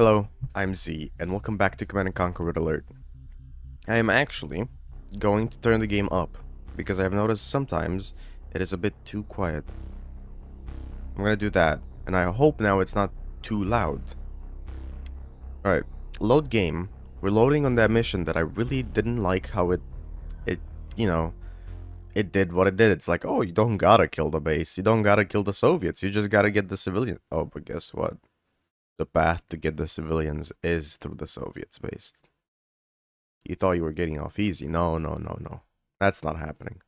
Hello, I'm Z, and welcome back to Command & Conquer Red Alert. I am actually going to turn the game up, because I have noticed sometimes it is a bit too quiet. I'm gonna do that, and I hope now it's not too loud. Alright, load game. We're loading on that mission that I really didn't like how it, it, you know, it did what it did. It's like, oh, you don't gotta kill the base. You don't gotta kill the Soviets. You just gotta get the civilian. Oh, but guess what? The path to get the civilians is through the Soviets base. You thought you were getting off easy. No, no, no, no. That's not happening.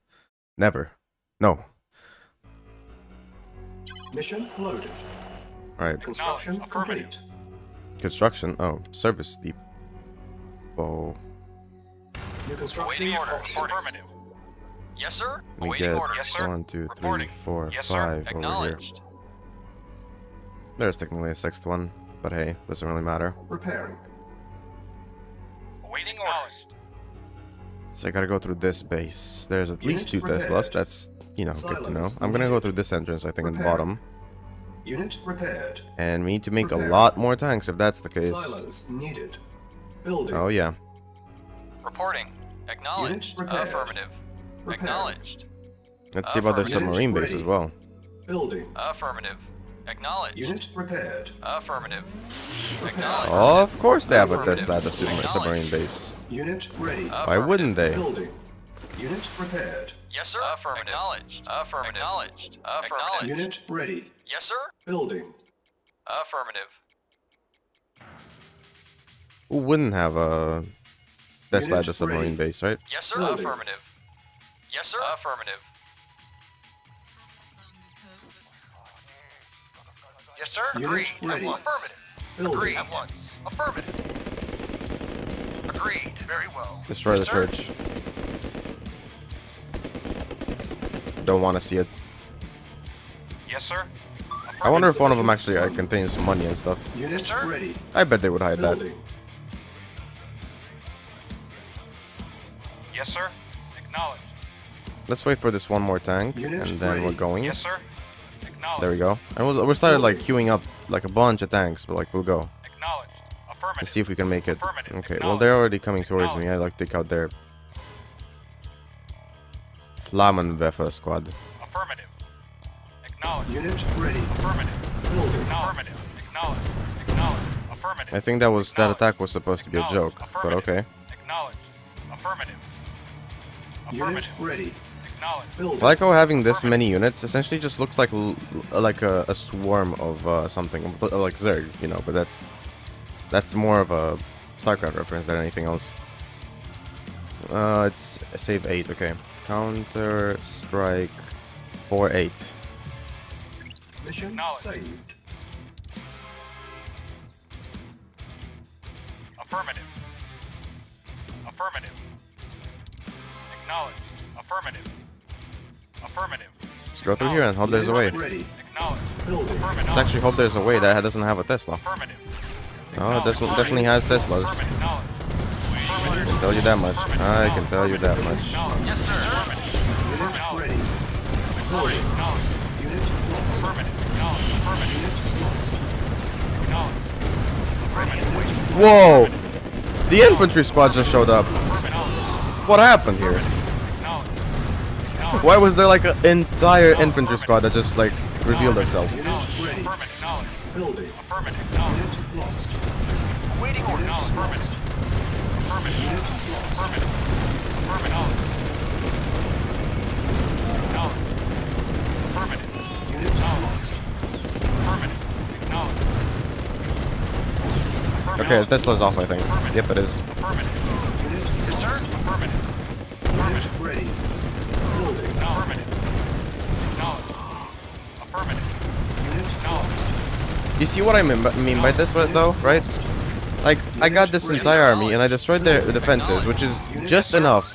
Never. No. Mission loaded. Alright. Construction No, complete. Construction. Oh, service deep. Oh, New construction Awaiting order. Affirmative. Yes, sir. we Awaiting get order. Yes, sir. one, two, three, Reporting. four, Yes, sir. five over here. There's technically a sixth one, but hey, doesn't really matter. Repairing. Waiting orders. So I gotta go through this base. There's at Unit least two repaired. Teslas. That's, you know, good to know. I'm gonna go through this entrance, I think, at the bottom. Unit repaired. And we need to make a lot more tanks if that's the case. Silos needed. Building. Oh, yeah. Reporting. Acknowledged. repaired. Affirmative. Repairing. Acknowledged. Let's see about their submarine base as well. Building. Affirmative. Acknowledged. Unit repaired. Affirmative. Repaired. Acknowledged. Oh, of course they have a Affirmative. Tesla at the submarine base. Unit ready. Why wouldn't they? Building. Unit repaired. Yes, sir. Affirmative. Acknowledged. Affirmative. Acknowledged. Affirmative. Unit ready. Yes, sir. Building. Affirmative. Who wouldn't have a Tesla at the submarine ready. base, right? Yes, sir. Building. Affirmative. Yes, sir. Affirmative. Yes, sir. Unit Agreed. ready. Affirmative. Building. Agreed. At once. Affirmative. Agreed. Very well. Destroy Yes, the sir. church. Don't want to see it. Yes, sir. I wonder if one of them actually uh, contains some money and stuff. Yes, sir. ready. I bet they would hide that. Yes, sir. Acknowledged. Let's wait for this one more tank, Unit and then we're going. Yes, sir. Acknowledged. There we go. And we'll, we started like queuing up like a bunch of tanks, but like we'll go. Acknowledged. Affirmative. Let's see if we can make it. Affirmative. Okay, well they're already coming towards me. I like take out their Flammenwerfer squad. Affirmative. Acknowledged. Unit ready. Affirmative. Building. Affirmative. Acknowledged. Acknowledged. Affirmative. I think that was that attack was supposed to be a joke, but okay. Acknowledged. Affirmative. Unit Affirmative. ready. Acknowledged. Building. I like how having this many units essentially just looks like l- like a, a swarm of uh, something, uh, like Zerg, you know. But that's that's more of a StarCraft reference than anything else. Uh, it's save eight. Okay, Counterstrike four eight. Mission Acknowledged. saved. Affirmative. Affirmative. Acknowledged. Affirmative. Affirmative. Let's go through here and hope there's a way. Unit ready. Acknowledged. Let's actually hope there's a way that doesn't have a Tesla. Affirmative. Oh, this one definitely has Teslas. I can tell you that much. I can tell you that much. Yes, sir. Affirmative. Unit ready. Building. Acknowledged. Unit lost. Affirmative. Acknowledged. Affirmative. Unit lost. Acknowledged. Affirmative. Whoa! The infantry squad just showed up. What happened here? Acknowledged. Acknowledged. Why was there like an entire infantry squad that just like revealed itself? Unit ready. Affirmative. Acknowledged. Building. Affirmative. Acknowledged. Unit lost. Awaiting order. Unit Acknowledged. lost. Affirmative. Unit lost. Affirmative. Affirmative. Acknowledged. Affirmative. Unit lost. Affirmative. Acknowledged. Okay, Tesla's off, I think. Yep, it is. Affirmative. Yes, sir. lost. Affirmative. Ready. You see what I mean by, mean by this, though, right? Like, I got this entire army and I destroyed their defenses, which is just enough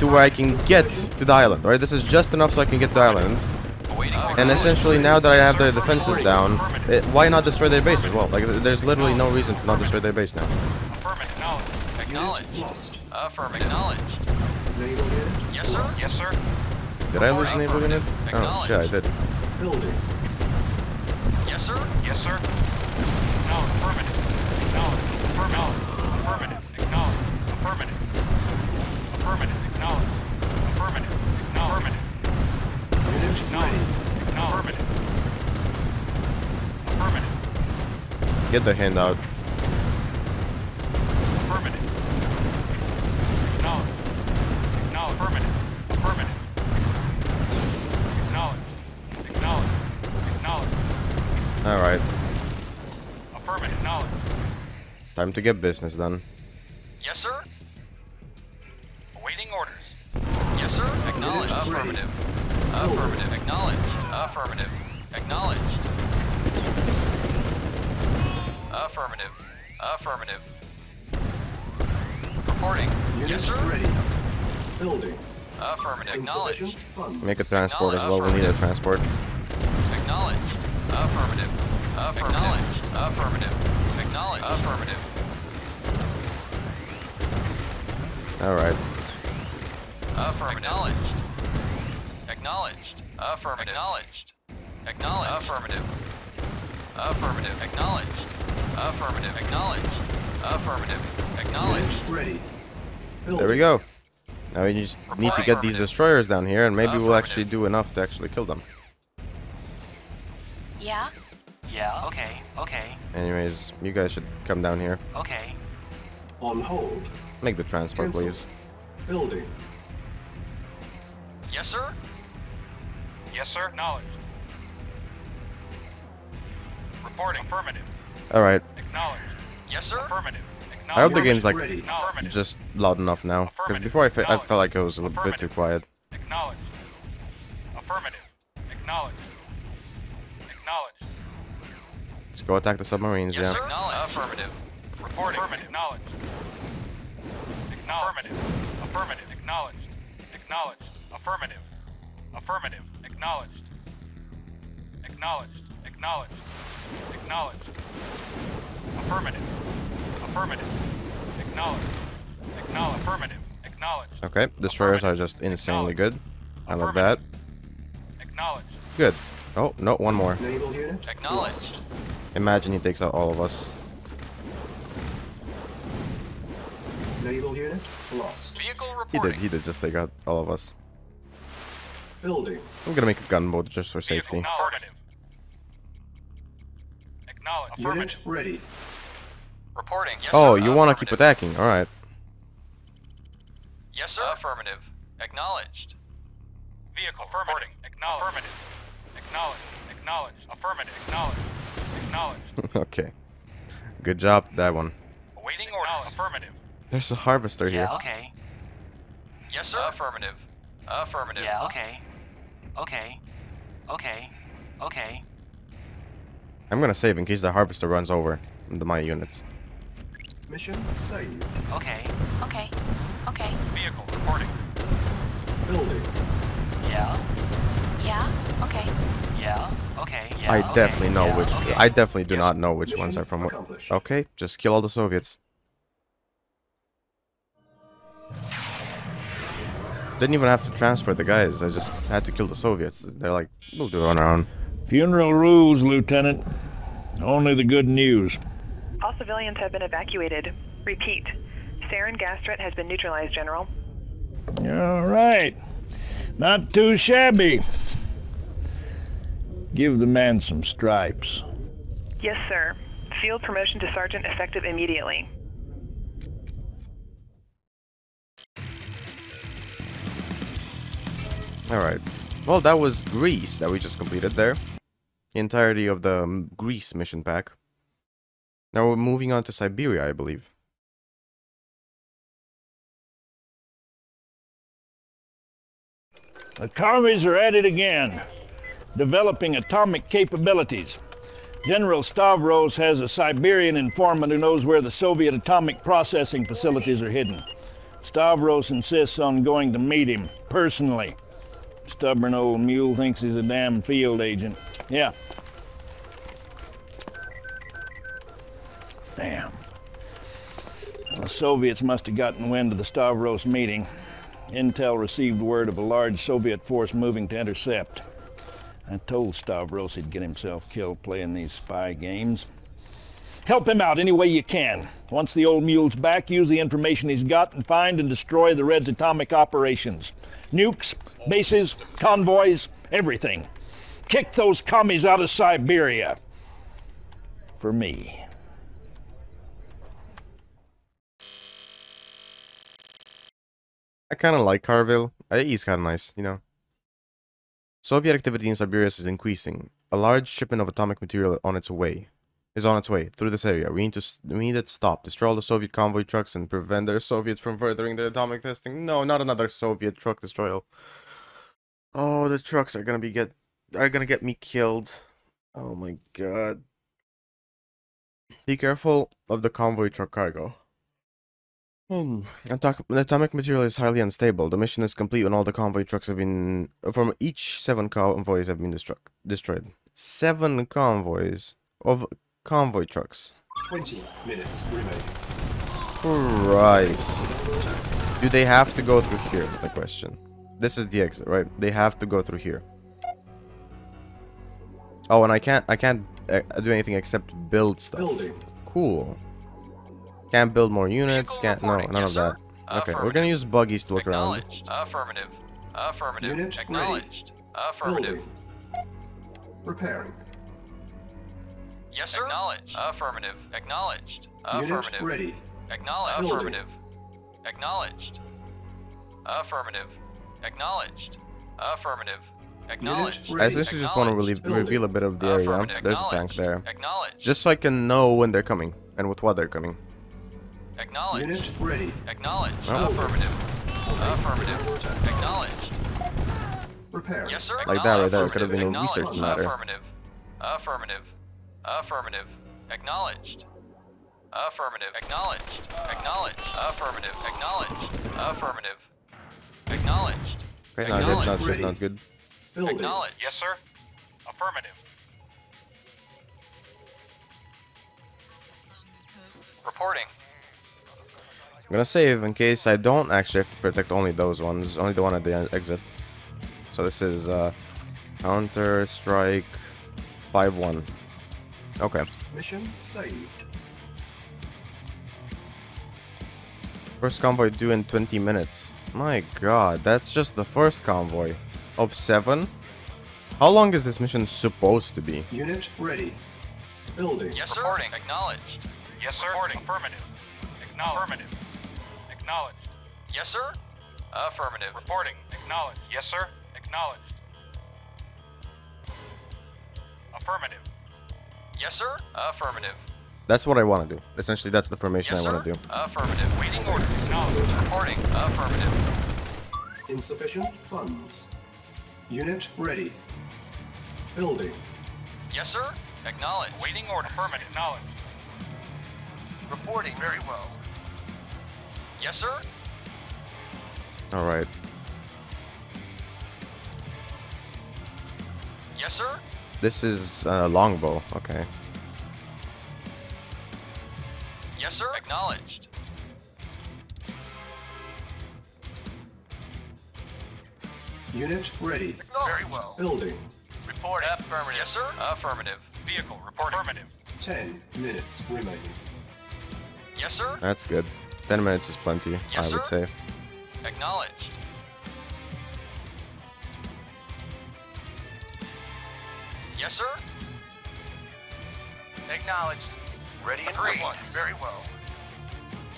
to where I can get to the island, right? This is just enough so I can get to the island. And essentially, now that I have their defenses down, it, why not destroy their base as well? Like, there's literally no reason to not destroy their base now. Affirmative. Acknowledged. Acknowledged. Affirmative. Acknowledged. Yes, sir. Yes, sir. Did I lose a naval unit? Oh, shit, I did. Building. Yes, sir. Yes, sir. Acknowledged. Affirmative. Acknowledged. Affirmative. Affirmative. Acknowledged. Affirmative. Affirmative. Acknowledged. Affirmative. Acknowledged. Unit ready. Acknowledged. Affirmative. Affirmative. Get the handout. Affirmative. Acknowledged. Acknowledged. Affirmative. Affirmative. Time to get business done. Yes, sir. Awaiting orders. Yes, sir. Acknowledged. Affirmative. Affirmative. Acknowledged. Affirmative. Acknowledged. Affirmative. Affirmative. Reporting. Unit Yes, sir. ready. Building. Affirmative. Insufficient Acknowledged. funds. Make a transport as well, we need a transport. Acknowledged. Affirmative. Affirmative. Affirmative. Acknowledged. Affirmative. Alright, Affirmative. Acknowledged. Acknowledged. Affirmative. Acknowledged. Acknowledged. Affirmative. Affirmative. Acknowledged. Affirmative. Acknowledged. Affirmative. Acknowledged. Ready. Building. there we go. Now we just need to get these destroyers down here and maybe we'll actually do enough to actually kill them. Yeah? Yeah, okay, okay, Anyways, you guys should come down here. okay. On hold. Make the transport, Cancel. please. Building. Yes, sir. Yes, sir. Acknowledged. Reporting. Affirmative. Alright, Acknowledged. Yes, sir. Affirmative. I hope the game's like just loud enough now. Because before I, I felt like it was a little bit too quiet. Acknowledged. Affirmative. Acknowledged. Acknowledged. Let's go attack the submarines, Yes, yeah. sir. Affirmative. Reporting. Affirmative. Acknowledged. Acknowledged. Affirmative. Affirmative. Acknowledged. Acknowledged. Affirmative. Affirmative. Acknowledged. Acknowledged. Acknowledged. Acknowledged. Affirmative. Affirmative. Acknowledged. Acknowledged. Affirmative. Acknowledged. Okay, destroyers are just insanely good. I love that. Acknowledged. Good. Oh, no, one more. Acknowledged. Imagine he takes out all of us. Naval unit. Lost. Vehicle He did, he did just take out all of us. Building. I'm gonna make a gunboat just for safety. Vehicle affirmative. Acknowledged. Unit ready. Reporting. Yes, Oh, sir. you wanna keep attacking, alright. Yes, sir. Affirmative. Acknowledged. Vehicle affirmative. Acknowledged. Affirmative. Acknowledged. Acknowledged. Affirmative. Acknowledged. Acknowledged. okay. Good job, that one. Awaiting orders. Affirmative. There's a harvester here. Okay. Yes, sir. Affirmative. Affirmative. Yeah, okay. Okay. Okay. Okay. I'm gonna save in case the harvester runs over the my units. Mission saved. Okay. Okay. Okay. Vehicle reporting. Building. Yeah. Yeah? Okay. Yeah. Okay. Yeah. I okay, definitely know yeah, which. okay. I definitely do Yeah. not know which ones are from. what- Okay, just kill all the Soviets. Didn't even have to transfer the guys. I just had to kill the Soviets. They're like, we'll do it on our own. Funeral rules, Lieutenant. Only the good news. All civilians have been evacuated. Repeat. Sarin gas threat has been neutralized, General. All right. Not too shabby. Give the man some stripes. Yes, sir. Field promotion to sergeant effective immediately. Alright. Well, that was Greece that we just completed there. The entirety of the um, Greece mission pack. Now we're moving on to Siberia, I believe. The Karmis are at it again, developing atomic capabilities. General Stavros has a Siberian informant who knows where the Soviet atomic processing facilities are hidden. Stavros insists on going to meet him personally. Stubborn old mule thinks he's a damn field agent. Yeah. Damn. The Soviets must have gotten wind of the Stavros meeting. Intel received word of a large Soviet force moving to intercept. I told Stavros he'd get himself killed playing these spy games. Help him out any way you can. Once the old mule's back, use the information he's got and find and destroy the Red's atomic operations. Nukes, bases, convoys, everything. Kick those commies out of Siberia. For me. I kind of like Carville. Uh, He's kind of nice, you know. Soviet activity in Siberia is increasing. A large shipment of atomic material on its way is on its way through this area. We need to we need it stopped. Destroy all the Soviet convoy trucks and prevent their Soviets from furthering their atomic testing. No, not another Soviet truck destroyal. Oh, the trucks are gonna be get are gonna get me killed. Oh my god. Be careful of the convoy truck cargo. Hmm. Atomic, atomic material is highly unstable. The mission is complete when all the convoy trucks have been. From each seven convoys have been destruct, destroyed. Seven convoys of convoy trucks. 20 minutes remaining. Christ. Do they have to go through here? Is the question. This is the exit, right? They have to go through here. Oh, and I can't. I can't uh, do anything except build stuff. Building. Cool. Can't build more units. Vehicle Can't. No, none Yes, of that. Okay, we're gonna use buggies to look around. Affirmative. Affirmative. Unit ready. Acknowledged. Affirmative. Building. Repairing. Yes, sir. Acknowledged. Affirmative. Acknowledged. Affirmative. Unit ready. Acknowledged. Building. Affirmative. Acknowledged. Affirmative. Acknowledged. Affirmative. Acknowledged. ready. I essentially just want to really reveal a bit of the area. There's a tank there. Acknowledged. Just so I can know when they're coming and with what they're coming. Acknowledged. Unit ready. Acknowledged. Oh. Affirmative. All base Affirmative. Acknowledged. Repairing. Yes, sir. Like that right there, Acknowledged. could have been a research matter. Affirmative. Affirmative. Affirmative. Acknowledged. Affirmative. Acknowledged. Acknowledged. Affirmative. Acknowledged. Affirmative. Acknowledged. Okay, not good, not good, not good. Building. Acknowledged. Yes, sir. Affirmative. Reporting. I'm gonna save in case I don't actually have to protect only those ones, only the one at the exit. So this is uh, Counterstrike 5-1. Okay. Mission saved. First convoy due in 20 minutes. My god, that's just the first convoy. Of 7? How long is this mission supposed to be? Unit ready. Building. Yes, sir. Reporting. Acknowledged. Yes, sir. Reporting. Affirmative. Acknowledged. Affirmative. Acknowledged. Yes, sir. Affirmative. Reporting. Acknowledged. Yes, sir. Acknowledged. Affirmative. Yes, sir. Affirmative. That's what I want to do. Essentially, that's the formation Yes, I want to do. Affirmative. Waiting orders. Base is under attack. Reporting. Affirmative. Insufficient funds. Unit ready. Building. Yes, sir. Acknowledged. Waiting order. Affirmative. Acknowledged. Reporting very well. Yes, sir. Alright. Yes, sir. This is uh, longbow. Okay. Yes, sir. Acknowledged. Unit ready. Very well. Building. Report. Affirmative. Yes, sir. Affirmative. Vehicle. Report. Affirmative. 10 minutes remaining. Yes, sir. That's good. 10 minutes is plenty, Yes, I would sir. say. Acknowledged. Yes, sir. Acknowledged. Ready and Agreed. Very well.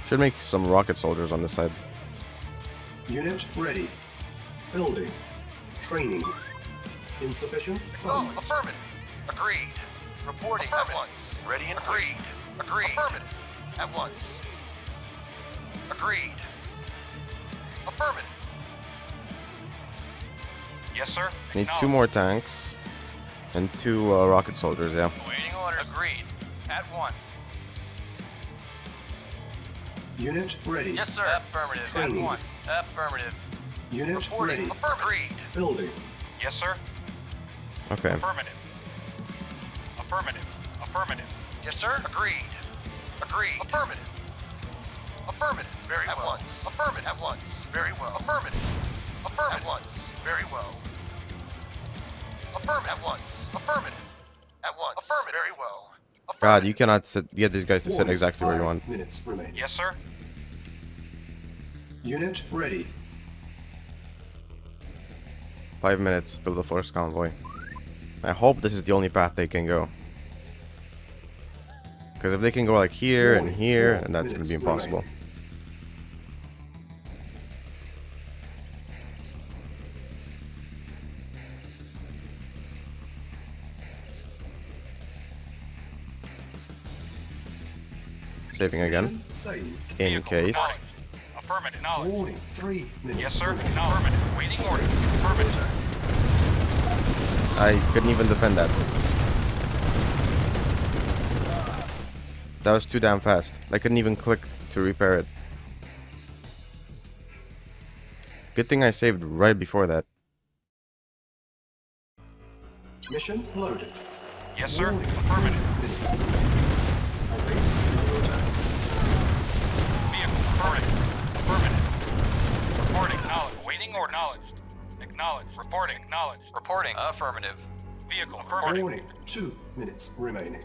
Should make some rocket soldiers on this side. Unit ready. Building. Training. Insufficient Oh, funds. affirmative. Agreed. Reporting at once. Ready and agreed. Agreed. Affirmative. At once. Agreed. Affirmative. Yes, sir. Need two more tanks. And two uh, rocket soldiers, yeah. Waiting orders. Agreed. At once. Unit ready. Yes, sir. Affirmative. Training. At once. Affirmative. Unit Reporting. ready. Affirmative. Agreed. Building. Yes, sir. Okay. Affirmative. Affirmative. Affirmative. Yes, sir. Agreed. Agreed. Affirmative. Affirmative. Very at well. Once. Affirmative. At once. Very well. Affirmative. God, you cannot sit, get these guys to sit exactly where you five want. Minutes remain. Yes, sir. Unit ready. Five minutes till the first convoy. I hope this is the only path they can go. Because if they can go like here and here, and that's going to be impossible. remaining. Saving again, in case. Affirmative. Knowledge. Warning. Three minutes. Yes, sir. remaining. Affirmative. Waiting orders. Base is under Affirmative. I couldn't even defend that. That was too damn fast. I couldn't even click to repair it. Good thing I saved right before that. Mission loaded. Yes, sir. Affirmative. Three minutes remaining. Our base is under attack. Vehicle. Affirmative. Affirmative. Reporting. Knowledge. Or acknowledged. Acknowledged. Reporting. Acknowledged. Reporting. Affirmative. Vehicle. Affirmative. Warning. Two minutes remaining.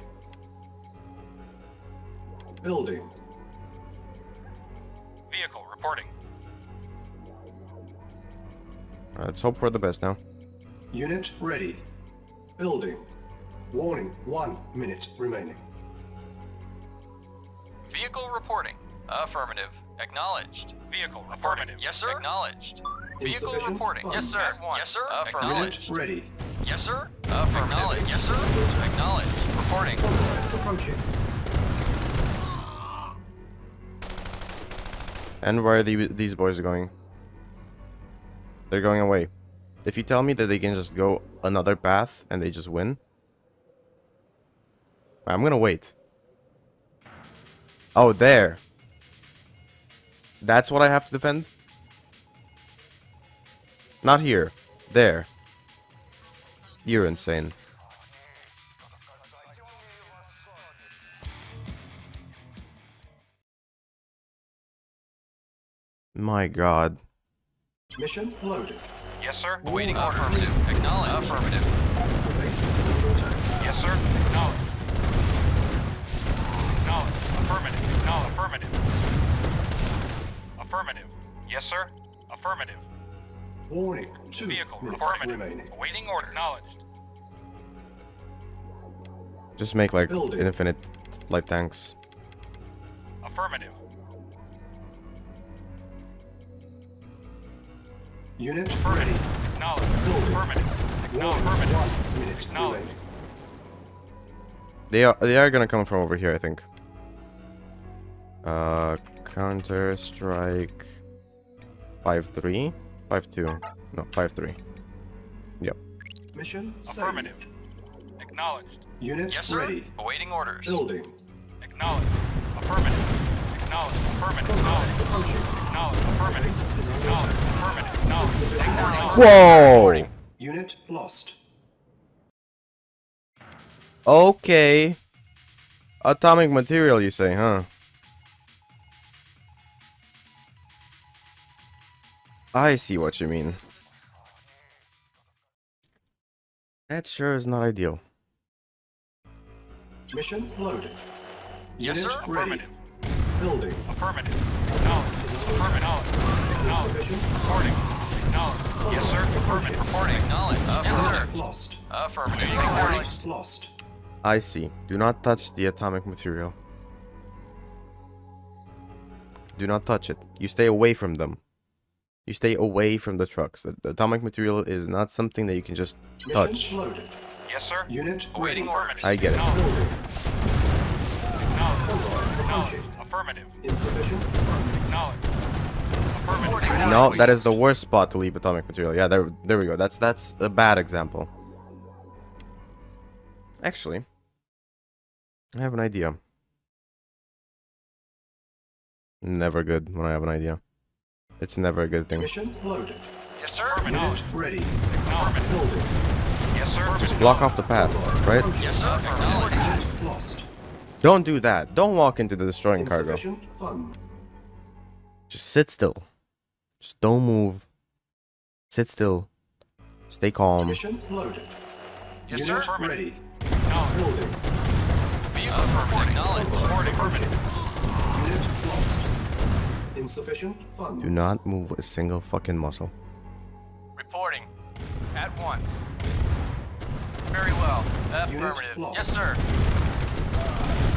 Building. Vehicle. Reporting. Let's hope for the best now. Unit ready. Building. Warning. One minute remaining. Vehicle reporting. Affirmative. Acknowledged. Vehicle. Affirmative. Yes, sir. Acknowledged. Vehicle Insufficient reporting. Yes, sir. funds. Yes, sir. Unit Affirmative. ready. Yes, sir. Affirmative. Yes, sir. Acknowledged. Reporting. Convoy approaching. And where are the, these boys going? They're going away. If you tell me that they can just go another path and they just win, I'm gonna wait. Oh, there. That's what I have to defend? Not here. There. You're insane. My god. Mission loaded. Yes, sir. Waiting order. Affirmative. Acknowledged. Affirmative. Our base is under attack. Yes, sir. Acknowledged. Acknowledged. Affirmative. Acknowledged. Affirmative. Affirmative. Yes, sir. Affirmative. Warning. Two Vehicle. minutes Waiting order. Acknowledged. Just make like Building. infinite light tanks. Affirmative. Unit ready. Affirmative. Acknowledged. Building. Affirmative. Warning. Acknowledged. Affirmative. One Acknowledged. They are they are gonna come from over here, I think. Uh Counterstrike five three? Five two. No, five three. Yep. Mission Affirmative. saved. Acknowledged. Unit Yes, sir. ready. Awaiting orders. Building. Acknowledged. Affirmative. Acknowledged. Affirmative. Convoy Acknowledged. approaching. Acknowledged. Affirmative. Base is under Acknowledged. Affirmative. Acknowledged. Insufficient. Whoa! Unit lost. Okay. Atomic material, you say, huh? I see what you mean. That sure is not ideal. Mission loaded. Yes, Unit sir. ready. Affirmative. Building. Affirmative. Base Acknowledged. is under Affirmative. attack. Acknowledged. Reporting. funds. Acknowledged. Yes, sir. Convoy Affirmative. approaching. Reporting. Acknowledged. Yes, sir. Lost. Affirmative. Unit Acknowledged. lost. I see. Do not touch the atomic material. Do not touch it. You stay away from them. You stay away from the trucks. The, the atomic material is not something that you can just Mission touch. loaded. Yes, sir. Unit Awaiting ready. orders. I get it. Acknowledged. Acknowledged. Convoy Affirmative. Insufficient. Acknowledged. Affirmative. No, that is the worst spot to leave atomic material. Yeah, there, there we go. That's that's a bad example. Actually, I have an idea. Never good when I have an idea. It's never a good thing. Mission loaded. Yes, sir. Unit ready. Acknowledged. Building. Yes, sir. Just block off the path, right? Yes, sir. Acknowledged. Lost. Don't do that. Don't walk into the destroying cargo. Insufficient fund. Just sit still. Just don't move. Sit still. Stay calm. Mission loaded. Yes, Unit sir. ready. Acknowledged. Building. Vehicle Affirmative. Acknowledged. Convoy Reporting. Approaching. Unit. Insufficient funds. Do not move a single fucking muscle. Reporting. At once. Very well. Affirmative. lost. Yes, sir.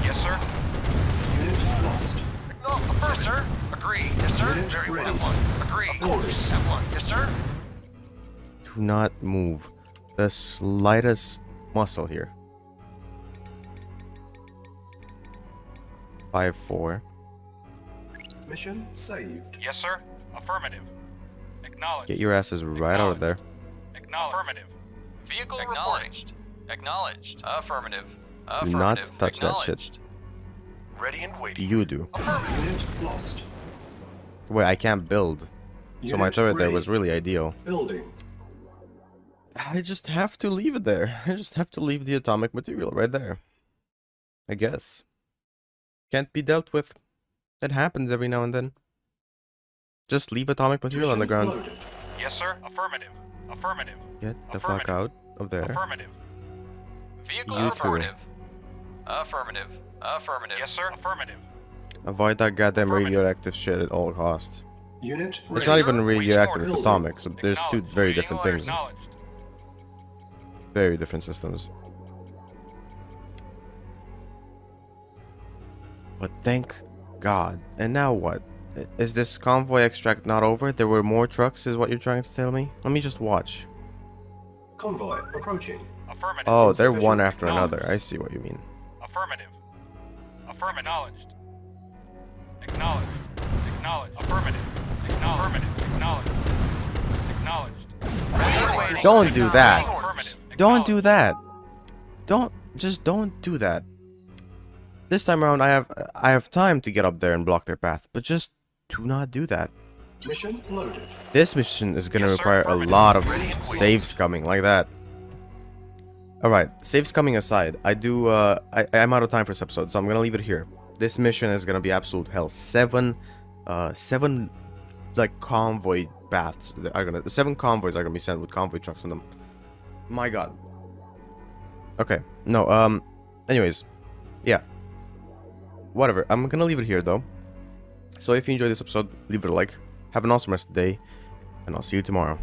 Yes, sir. Unit lost. No, affirm, sir. Agree. Yes, sir. Unit Very well. ready. At once. Agree. Orders. At once. Yes, sir. Do not move the slightest muscle here. Five four. Mission saved. Yes, sir. Affirmative. Acknowledged. Get your asses right out of there. Acknowledged. Affirmative. Vehicle acknowledged. Acknowledged. Affirmative. Affirmative. Do not touch that shit. Ready and waiting. You do. Affirmative. Unit lost. Wait, I can't build. So my Unit turret there was really ideal. Building. I just have to leave it there. I just have to leave the atomic material right there. I guess. Can't be dealt with. It happens every now and then. Just leave atomic material on the ground. loaded. Yes, sir. Affirmative. Affirmative. Get the fuck out of there. Affirmative. Vehicle You too. affirmative. Affirmative. Affirmative. Yes, sir. Affirmative. Avoid that goddamn radioactive shit at all costs. Unit It's ready. not even Sir, we radioactive, it's order. atomic, so there's two Acknowledged. very You different are things. Acknowledged. Very different systems. But thank God. And now what? Is this convoy extract not over? There were more trucks, is what you're trying to tell me? Let me just watch. Convoy approaching. Affirmative. Oh, they're one after another. I see what you mean. Affirmative. Affirm acknowledged. Acknowledged. Acknowledged. Affirmative. Acknowledged. Acknowledged. Acknowledged. Don't do that. Don't do that. Don't just don't do that. This time around, I have I have time to get up there and block their path, but just do not do that. Mission loaded. This mission is gonna Yes, sir. require a lot of Ready and wait. saves coming like that. All right, saves coming aside, I do. Uh, I I'm out of time for this episode, so I'm gonna leave it here. This mission is gonna be absolute hell. Seven, uh, seven, like convoy paths that are gonna. Seven convoys are gonna be sent with convoy trucks on them. My God. Okay. No. Um. Anyways, yeah. Whatever. I'm gonna leave it here though. So if you enjoyed this episode, leave it a like. Have an awesome rest of the day, and I'll see you tomorrow.